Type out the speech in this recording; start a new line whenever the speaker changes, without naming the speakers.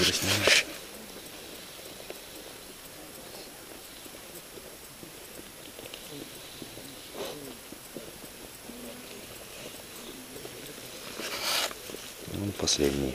квартиры снимаешь. Ну, последний.